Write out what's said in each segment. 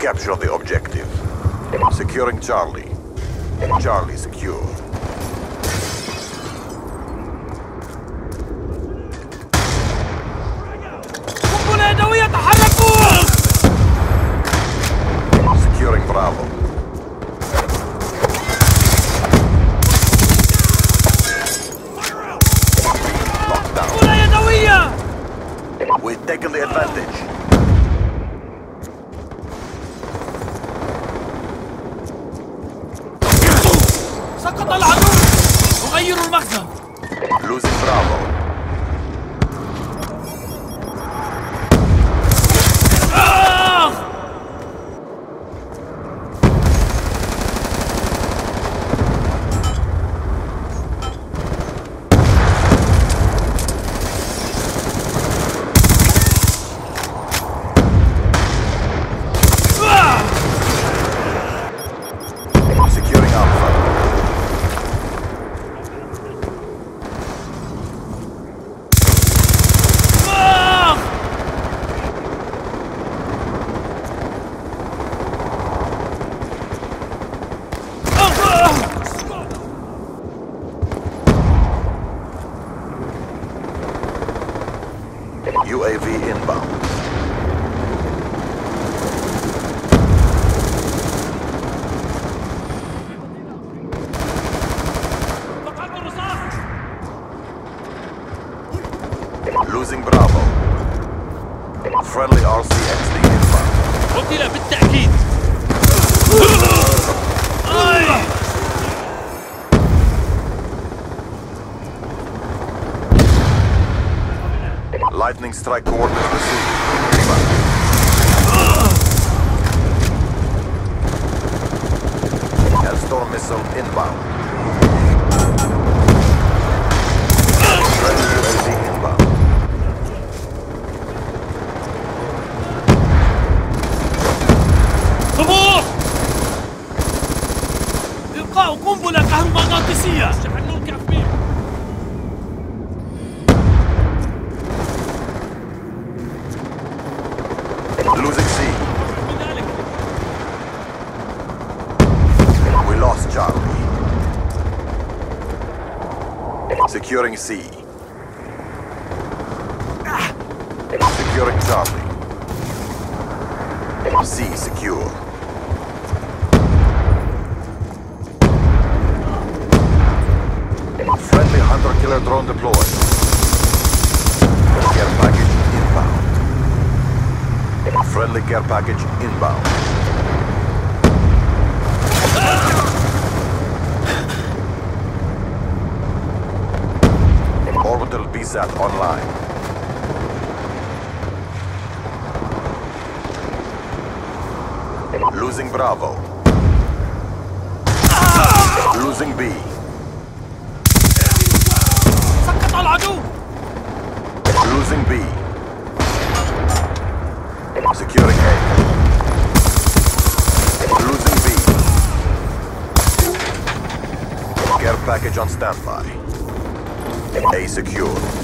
Capture the objective. Securing Charlie. Charlie secure. Securing Bravo. We've taken the advantage. سقط العدو أغير المخزن Losing Bravo. Losing Bravo. Friendly RCXD inbound. قتل بالتأكيد آي! Lightning strike coordinates received. Hellstorm missile inbound. Losing C. We lost Charlie. Securing C. Securing Charlie. C secure. Friendly hunter-killer drone deployed. Friendly care package inbound. Orbital VSAT online. Losing Bravo. Losing B. Losing B. Securing A. Losing B. Care package on standby. A secure.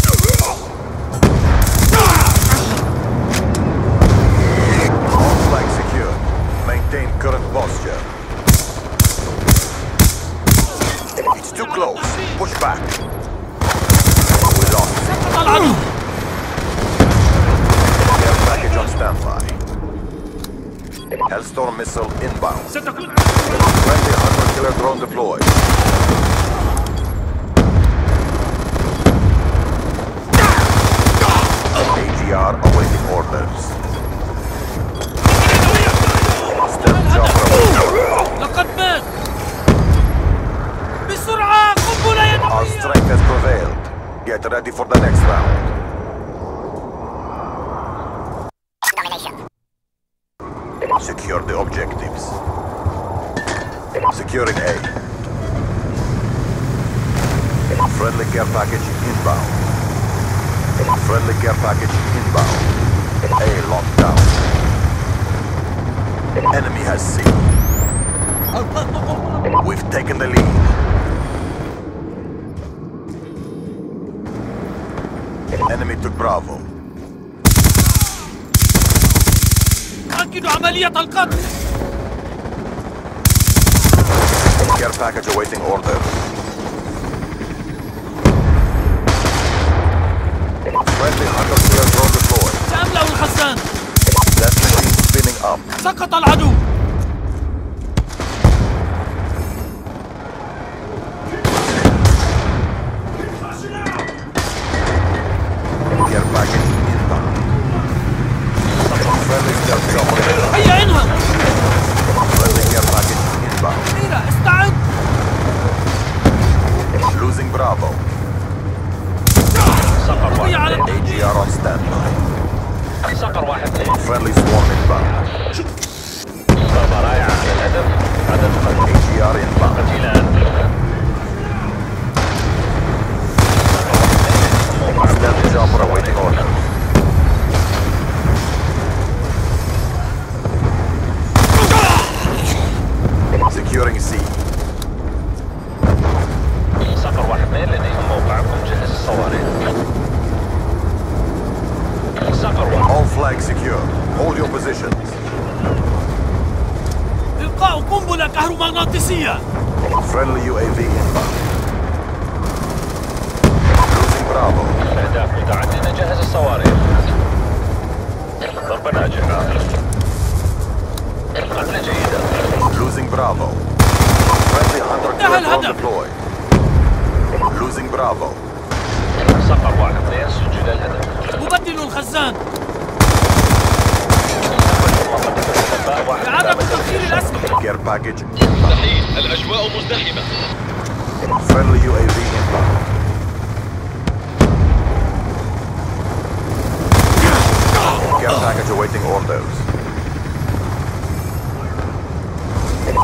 Hellstorm missile inbound. Friendly hunter killer drone deployed. AGR awaiting orders. Our strength has prevailed. Get ready for the next round. Secure the objectives. Securing A. Friendly care package inbound. Friendly care package inbound. A locked down. Enemy has C. We've taken the lead. Enemy took Bravo. أكدوا عملية القتل Care package awaiting order. Friendly hunter drone deployed. سأملأ الخزان That machine spinning up. سقط العدو Bravo. صقر هيا على واحد التهجير AGR on standby. صقر واحد اثنين Friendly swarm inbound. ضربة رائعة على الهدف عدد قتيل AGR inbound. قتيلان Stealth chopper awaiting order. Securing C. قنبلة كهرومغناطيسية Friendly UAV inbound. Losing Bravo. أهداف متعددة جهز الصواريخ ضربة ناجحة قتلة جيدة Losing Bravo. Friendly hunter انتهى الهدف. deployed. Losing Bravo. صقر واحد اثنين سجل الهدف أبدل الخزان إعادة تدخير الأسلحة Care package. مستحيل الأجواء مزدحمة Friendly UAV inbound. Care package awaiting orders.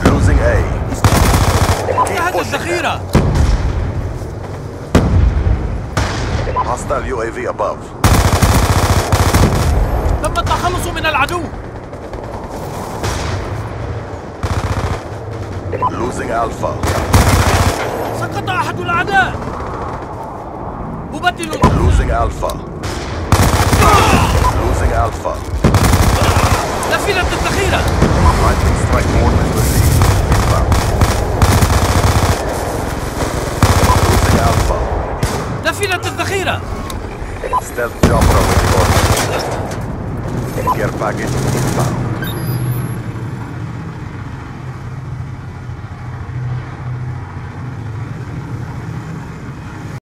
Losing A. انتهت. الذخيرة Hostile UAV above. تم التخلص من العدو Losing Alpha. سقط أحد الأعداء أبدل Losing Alpha. Losing Alpha. نفذت الذخيرة Lightning strike orders received. Losing Alpha. نفذت الذخيرة Stealth chopper orders. Care package inbound.